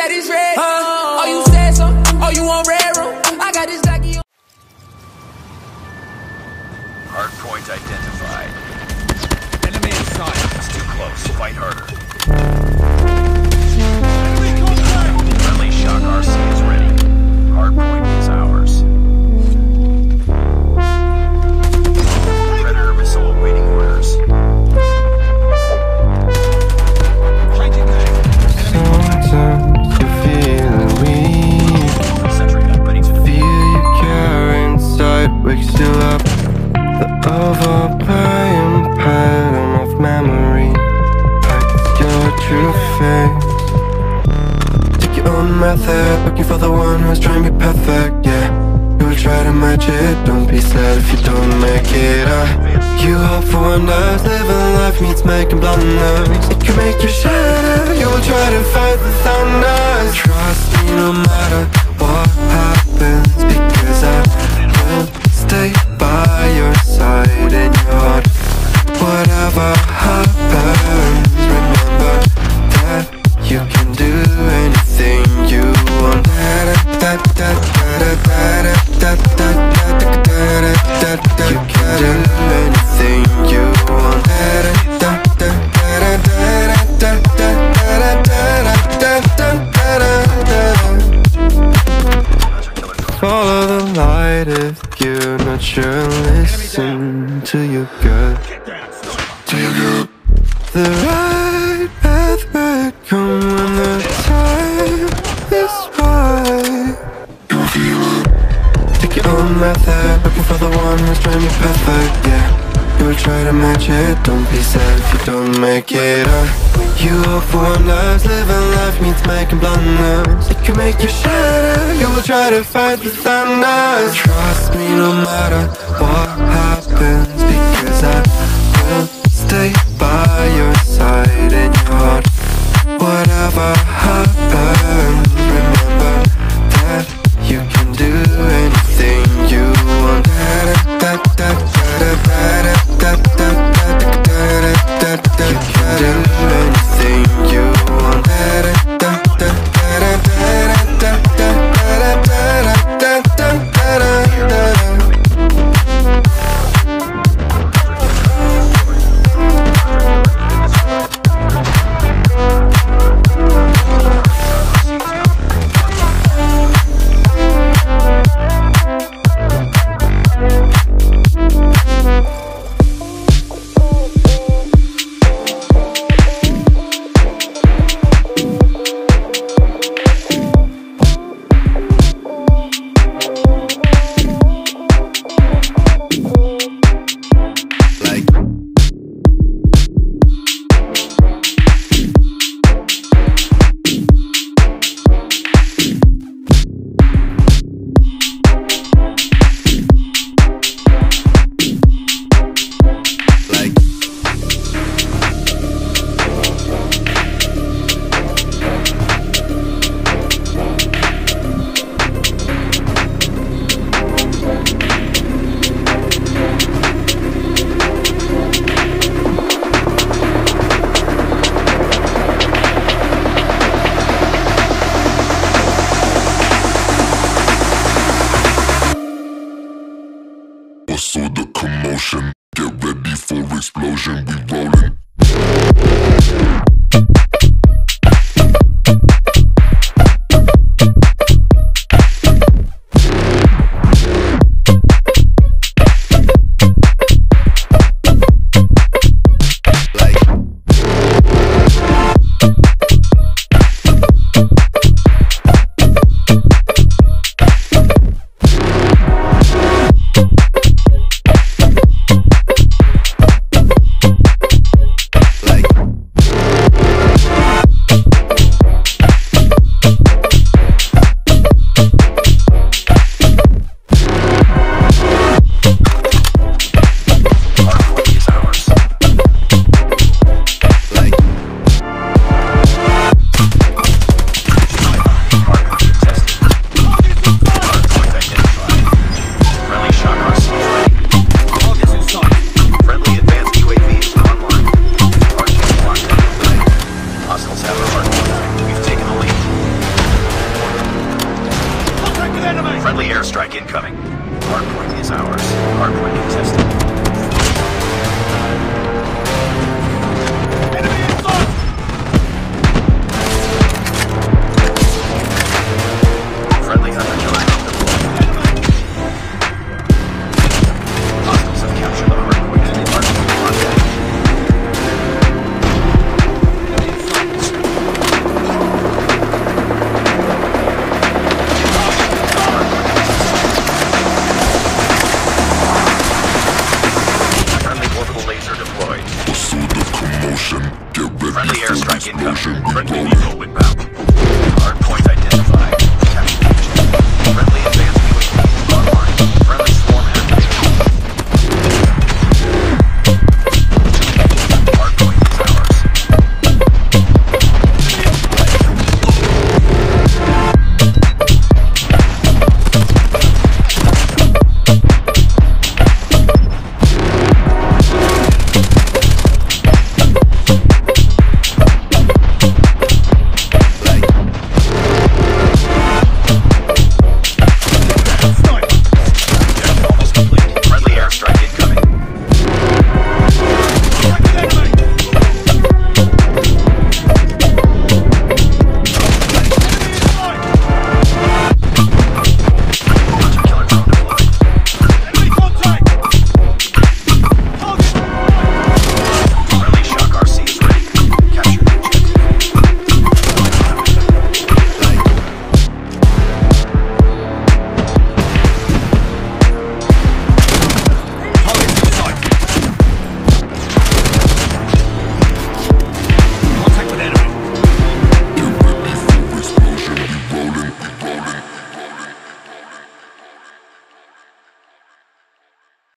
that it's red. Huh? Oh, you said so? Oh, you want red room? I got this Nike. Hard point identified. Enemy inside. It's too close. Fight harder. Looking for the one who's trying to be perfect. Yeah, you will try to match it. Don't be sad if you don't make it. Uh, you hope for one wonders, living life means making blunders. It can make you shatter. You will try to fight the thunder. Trust me, no matter what happens, because I will stay by your side in your heart. Whatever Follow the light if you're not sure. Listen to your gut. To your gut. The right path might come when the time is right. Take your own method, looking for the one who's trying to be perfect. Yeah, you will try to match it. Don't be sad if you don't make it. Uh, you hope for one wonders, living life means making blunders. It can make you shatter. You will try to fight the thunder. Trust me, no matter what happens, because I will stay by your side in your heart. Anything you want. All the commotion? Get ready for explosion, we rolling.